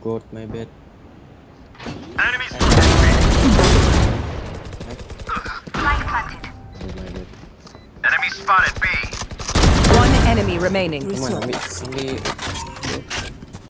Goat my bed. Enemy spotted B. Goat my. Enemy spotted B. One enemy remaining. Come on, ambil, ambil